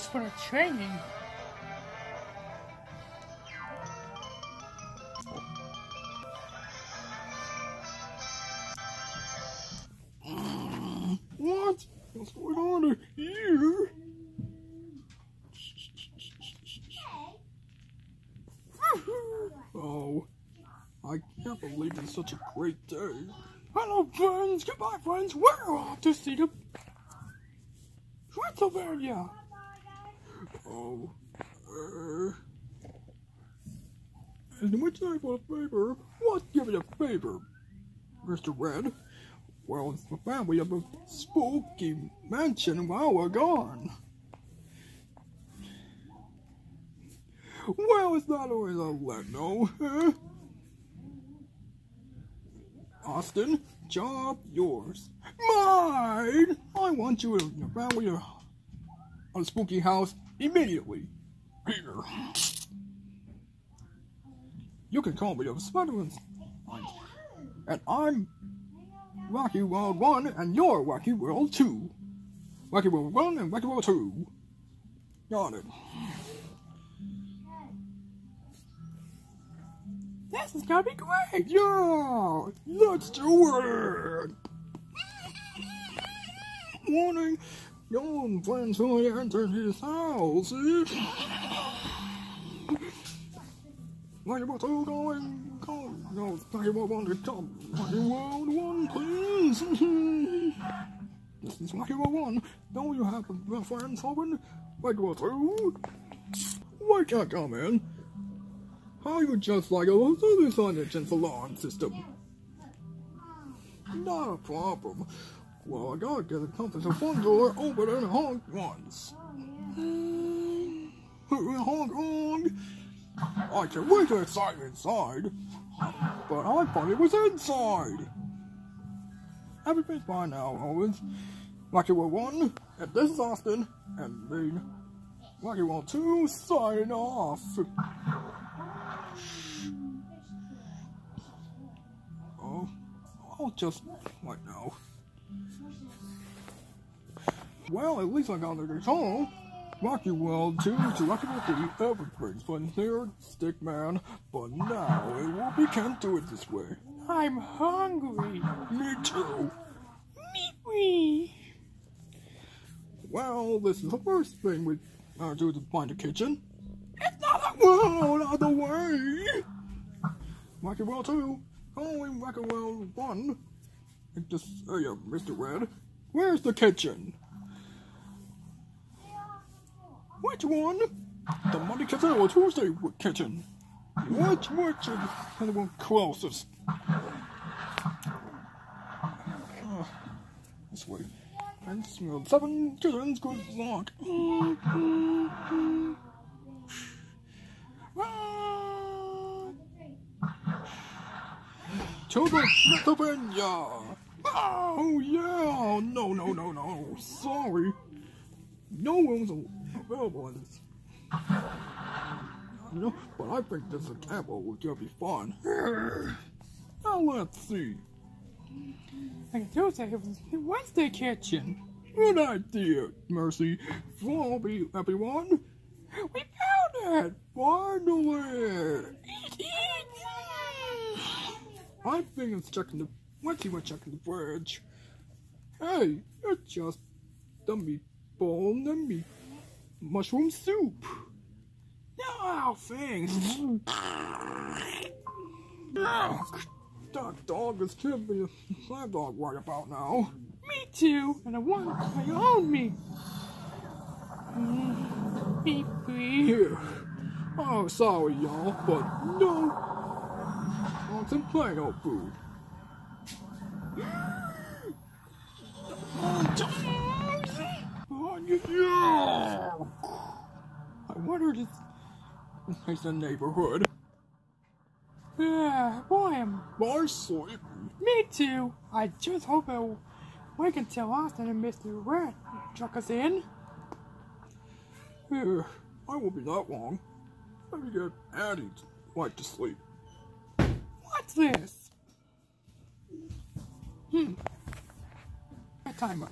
for the training. What? What's going on here? Oh, I can't believe it's such a great day. Hello, friends. Goodbye, friends. We're off to see the Transylvania. Oh, uh, and which type of favor? What give me a favor, Mr. Red? Well, the family of a spooky mansion while we're gone. Well, it's not always a let no, huh? Austin, job yours. Mine! I want you and your family to a spooky house immediately. Here. You can call me a Spider-Man. And I'm Wacky World 1 and you're Wacky World 2. Wacky World 1 and Wacky World 2. Got it. This is gonna be great. Yeah! Let's do it! Warning! Your friends who enter his house. Wacky World 2 going, going. No, Wacky World 1 to come. Wacky World 1, please. this is Wacky World 1. Don't you have a? Wacky World 2? Why can't come in? How you just like a other sanitation salon system? Not a problem. Well, I gotta get a compass of one door open and honk once. Oh, honk honk. I can't wait to inside inside. But I thought it was inside. Everything's fine now, Owens. Lucky World 1, and this is Austin, and then Lucky World 2, sign off. Oh, I'll just right now. Well, at least I got the control. Rocky World 2 to Rocky World 3 Evergreens fun here, Stickman, but now it will be can't do it this way. I'm hungry. Me too. Me. Well, this is the first thing we uh, do to find a kitchen. It's not a well, not the way. Rocky World 2, only Rocky World 1. It just, oh yeah, Mr. Red. Where's the kitchen? Which one? The Monday kitchen or Tuesday kitchen? Which, which is the one closest? Uh, this way. And smell seven kitchens good luck. The Pennsylvania! Oh yeah! No, no, no, no. Sorry. No one's available in this. No, but I think this example will gonna be fun. Now let's see. Like Tuesday, Wednesday kitchen. Good idea, Mercy. Follow me, everyone. We found it. Finally! I think it's checking the. What's you checking the fridge? Hey, it's just the the meat mushroom soup. No, thanks. That dog is killing me. My dog right about now. Me too. And I want my own meat. Mm, meat free. Here. Oh, sorry, y'all, but no. Want some plain old food. Yeah. I wonder if is the neighborhood. Yeah, boy, I'm. My sleep. Me too. I just hope I, we can tell Austin and Mr. Rat chuck us in. Here, I won't be that long. Let me get Addie right to sleep. What's this? Hmm. A timer.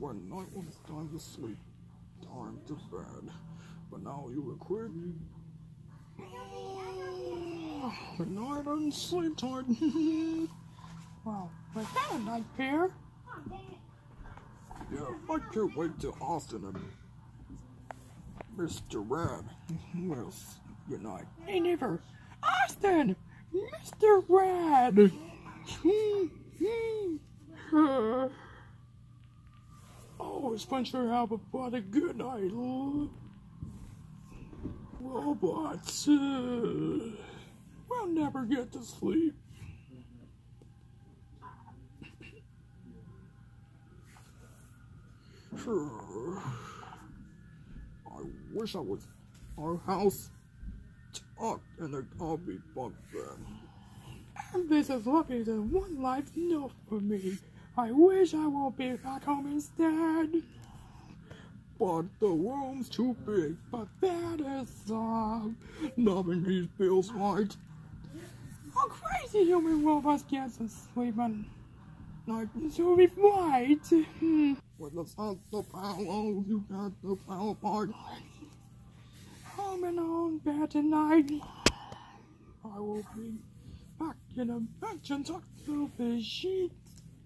When night when it's time to sleep. time to bed. But now you will quit. Good night and sleep tight. Well, was that a night pair? yeah, I can't wait till Austin and Mr. Red. Well, good night. Hey, neither. Austin! Mr. Rad! oh, Spencer Albert, what a good night, Robots. Uh, we'll never get to sleep. Sure. I wish I was our house tucked in the coffee bunk bed. And this is lucky that one life's enough for me. I wish I will be back home instead. But the room's too big. But that is all. Nothing these feels right. How crazy human robots get some sleep and like so we right. With the sun, the power, you got the power part. Home and on bed tonight. I will be back in a mansion tucked to the sheets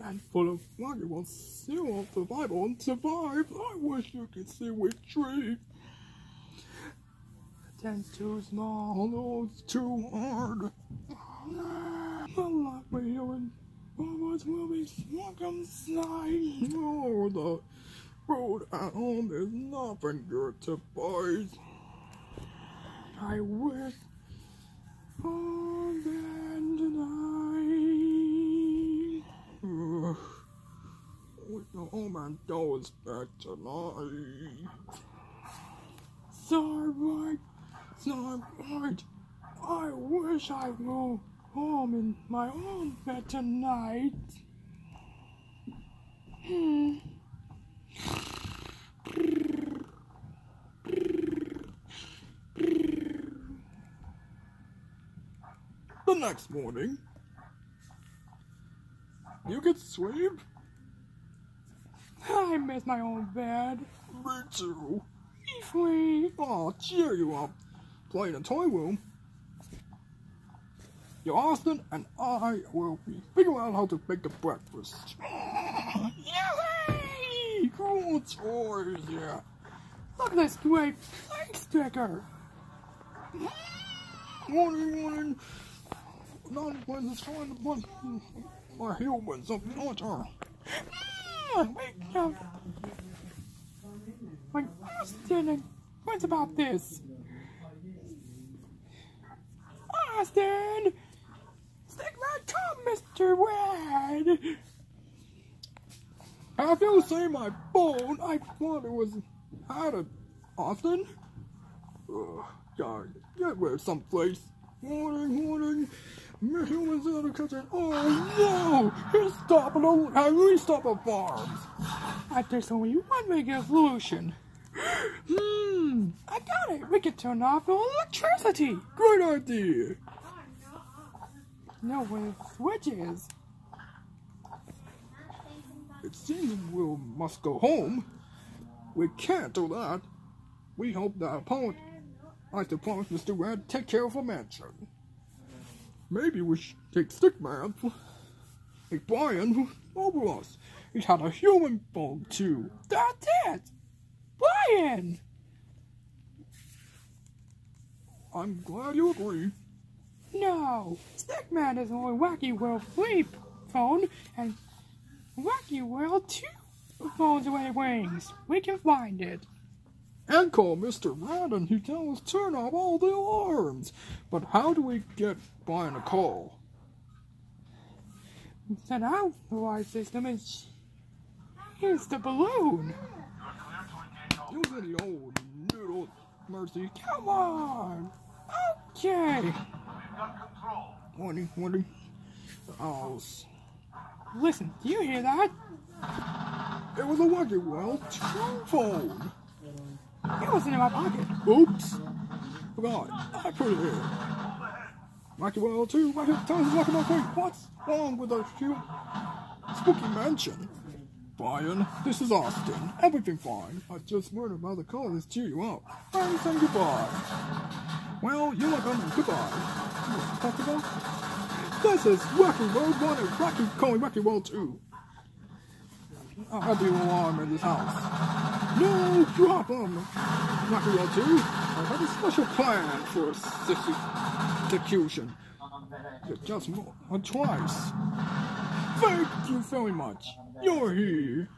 and full of valuable seal of the Bible and survive. I wish you could see which tree. The tent's too small. It's too hard. Lot for human robots will be inside. No, the food at home is nothing good to buy. I wish on We go home and back tonight. Starbright, Starbright, I wish I go home in my own bed tonight. Hmm. The next morning, you get sleep? I miss my own bed. Me too. Sweet. I'll cheer you up. Play in the toy room. Your Austin and I will be figuring out how to make the breakfast. Yay! Cool toys, yeah. Look at this great play sticker. Hmm, morning, morning. Not when it's trying to put my humans up yonder. Ah, Wake up. Austin and what's about this? Austin! Stick my come, Mr. Red! Have you seen my phone? I thought it was had it. Austin? Ugh, God, get rid someplace. Morning, morning. Humans in the kitchen. Oh no! He's stopping a Henry stopping farms. I there's only one way to solution. Hmm, I got it. We can turn off the electricity. Great idea. No, where the switch. It seems we must go home. We can't do that. We hope that opponent, I suppose, Mr. Red, take care of the mansion. Maybe we should take Stickman, like Brian, over us. He's had a human phone too. That's it. Brian. I'm glad you agree. No, Stickman is only Wacky World flip phone, and Wacky World 2 phones away wings. We can find it. And call Mr. Red and he tell us turn off all the alarms. But how do we get Brian a call? That authorized system is here's the balloon. Using the old noodle mercy. Come on. Okay. Twenty, twenty. Oh, Listen, do you hear that? it was a Wacky Well true phone. It wasn't in my pocket. Oops. Forgot. I put it here. Well 2, Wacky Times Wacky Well 3. What's wrong with the cute spooky mansion? Brian. This is Austin. Everything fine. I just worried about the this cheer you up. I'm saying goodbye. Well, you're not coming. Goodbye. What's talk about? This is Rocky Road 1 and Rocky calling Rocky Road 2. I'll have the alarm in this house. No, drop. Rocky Road 2. I have a special plan for execution. Just more, twice. Thank you very much. You're here.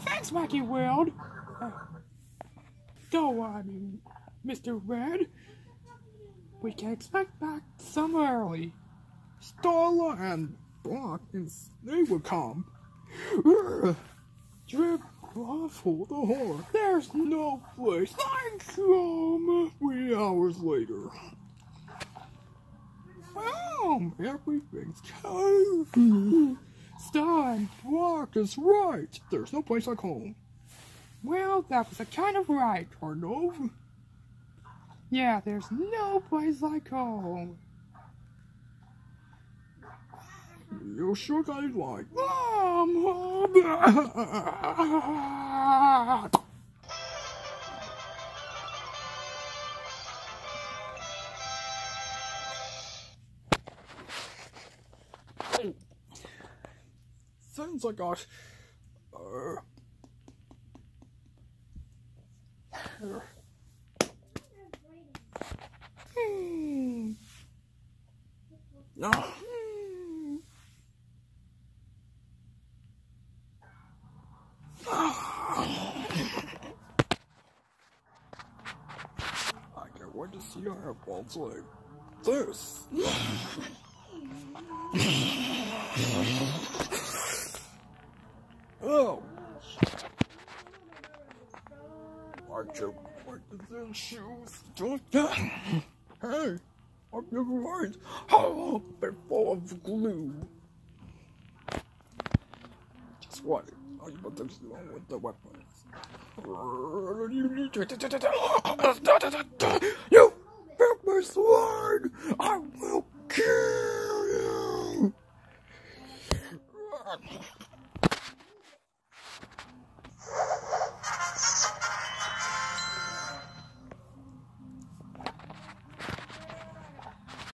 Thanks, Wacky World. Don't worry, Mr. Red. We can expect back some early. Starla and Brock, they will come. Drip the. There's no place like home. Three hours later. Well, everything's cozy. Stein, is right. There's no place like home. Well, that was a kind of right. Or no? Yeah, there's no place like home. You sure got it right. Sounds like I. Uh, Hmm. No. Wait to see our balls like this. oh. Wait to see shoes. Just Hey, I'm your. Oh, they're full of glue. What? Are oh, you about to do with the weapons? You. You broke my sword! I will kill you!